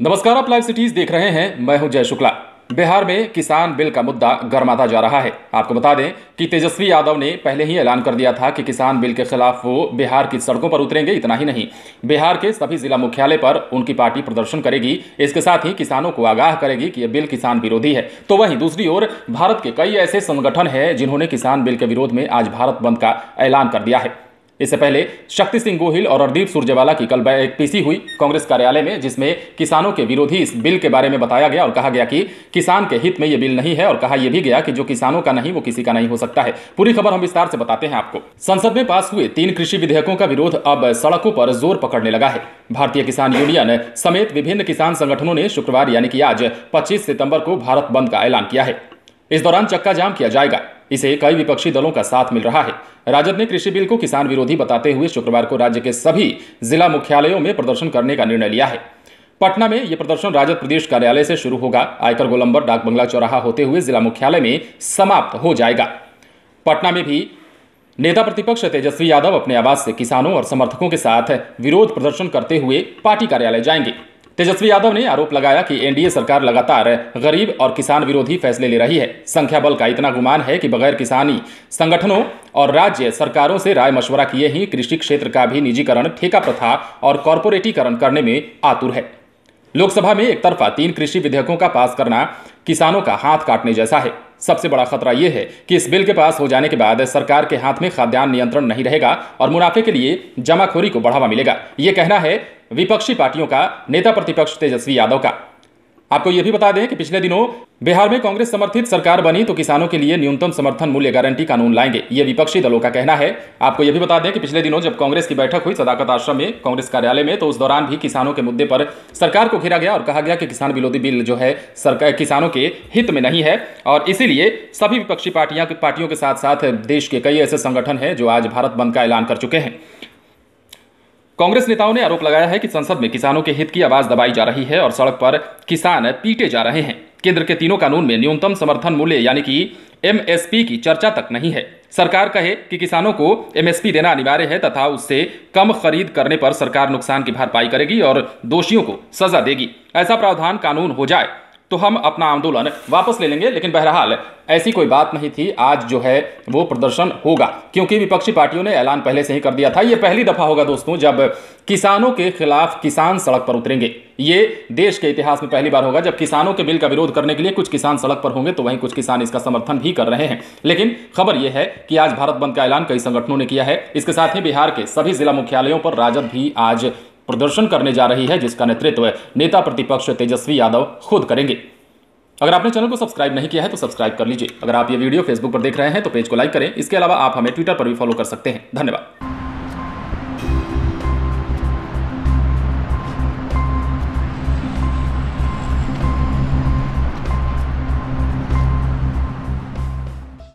नमस्कार, आप live cities देख रहे हैं। मैं हूँ जय शुक्ला। बिहार में किसान बिल का मुद्दा गर्माता जा रहा है। आपको बता दें कि तेजस्वी यादव ने पहले ही ऐलान कर दिया था कि किसान बिल के खिलाफ वो बिहार की सड़कों पर उतरेंगे, इतना ही नहीं। बिहार के सभी जिला मुख्यालय पर उनकी पार्टी प्रदर्शन करेगी। इसके साथ ही किसानों को आगाह करेगी कि यह बिल किसान विरोधी है। तो वहीं दूसरी ओर, भारत के कई ऐसे संगठन है जिन्होंने किसान बिल के विरोध में आज भारत बंद का ऐलान कर दिया है। इससे पहले शक्ति सिंह गोहिल और हरदीप सुरजेवाला की कल एक पीसी हुई कांग्रेस कार्यालय में, जिसमें किसानों के विरोधी इस बिल के बारे में बताया गया और कहा गया कि किसान के हित में यह बिल नहीं है और कहा यह भी गया कि जो किसानों का नहीं, वो किसी का नहीं हो सकता है। पूरी खबर हम विस्तार से बताते हैं आपको। संसद में पास हुए तीन कृषि विधेयकों का विरोध अब सड़कों पर ज़ोर पकड़ने लगा है। भारतीय किसान यूनियन समेत विभिन्न किसान संगठनों ने शुक्रवार, यानी कि आज, पच्चीस सितंबर को भारत बंद का ऐलान किया है। इस दौरान चक्का जाम किया जाएगा। इसे कई विपक्षी दलों का साथ मिल रहा है। राजद ने कृषि बिल को किसान विरोधी बताते हुए शुक्रवार को राज्य के सभी जिला मुख्यालयों में प्रदर्शन करने का निर्णय लिया है। पटना में यह प्रदर्शन राजद प्रदेश कार्यालय से शुरू होगा। आयकर गोलंबर डाक बंगला चौराहा होते हुए जिला मुख्यालय में समाप्त हो जाएगा। पटना में भी नेता प्रतिपक्ष तेजस्वी यादव अपने आवास से किसानों और समर्थकों के साथ विरोध प्रदर्शन करते हुए पार्टी कार्यालय जाएँगे। तेजस्वी यादव ने आरोप लगाया कि एनडीए सरकार लगातार गरीब और किसान विरोधी फैसले ले रही है। संख्या बल का इतना गुमान है कि बगैर किसानी संगठनों और राज्य सरकारों से राय मशवरा किए ही कृषि क्षेत्र का भी निजीकरण, ठेका प्रथा और कॉरपोरेटीकरण करने में आतुर है। लोकसभा में एक तरफा तीन कृषि विधेयकों का पास करना किसानों का हाथ काटने जैसा है। सबसे बड़ा खतरा यह है कि इस बिल के पास हो जाने के बाद सरकार के हाथ में खाद्यान्न नियंत्रण नहीं रहेगा और मुनाफे के लिए जमाखोरी को बढ़ावा मिलेगा। यह कहना है विपक्षी पार्टियों का, नेता प्रतिपक्ष तेजस्वी यादव का। आपको यह भी बता दें कि पिछले दिनों बिहार में कांग्रेस समर्थित सरकार बनी तो किसानों के लिए न्यूनतम समर्थन मूल्य गारंटी कानून लाएँगे। ये विपक्षी दलों का कहना है। आपको यह भी बता दें कि पिछले दिनों जब कांग्रेस की बैठक हुई सदाकत आश्रम में कांग्रेस कार्यालय में तो उस दौरान भी किसानों के मुद्दे पर सरकार को घेरा गया और कहा गया कि किसान विरोधी बिल जो है सरकार किसानों के हित में नहीं है। और इसीलिए सभी विपक्षी पार्टियाँ, पार्टियों के साथ साथ देश के कई ऐसे संगठन हैं जो आज भारत बंद का ऐलान कर चुके हैं। कांग्रेस नेताओं ने आरोप लगाया है कि संसद में किसानों के हित की आवाज़ दबाई जा रही है और सड़क पर किसान पीटे जा रहे हैं। केंद्र के तीनों कानून में न्यूनतम समर्थन मूल्य यानी कि एमएसपी की चर्चा तक नहीं है। सरकार कहे कि किसानों को एमएसपी देना अनिवार्य है तथा उससे कम खरीद करने पर सरकार नुकसान की भरपाई करेगी और दोषियों को सजा देगी। ऐसा प्रावधान कानून हो जाए तो हम अपना आंदोलन वापस ले लेंगे, लेकिन बहरहाल ऐसी कोई बात नहीं थी। आज जो है वो प्रदर्शन होगा, क्योंकि विपक्षी पार्टियों ने ऐलान पहले से ही कर दिया था। ये पहली दफ़ा होगा दोस्तों, जब किसानों के खिलाफ किसान सड़क पर उतरेंगे। ये देश के इतिहास में पहली बार होगा, जब किसानों के बिल का विरोध करने के लिए कुछ किसान सड़क पर होंगे तो वहीं कुछ किसान इसका समर्थन भी कर रहे हैं। लेकिन खबर यह है कि आज भारत बंद का ऐलान कई संगठनों ने किया है। इसके साथ ही बिहार के सभी जिला मुख्यालयों पर राजद भी आज प्रदर्शन करने जा रही है, जिसका नेतृत्व नेता प्रतिपक्ष तेजस्वी यादव खुद करेंगे। अगर आपने चैनल को सब्सक्राइब नहीं किया है तो सब्सक्राइब कर लीजिए। अगर आप ये वीडियो फेसबुक पर देख रहे हैं तो पेज को लाइक करें। इसके अलावा आप हमें ट्विटर पर भी फॉलो कर सकते हैं। धन्यवाद।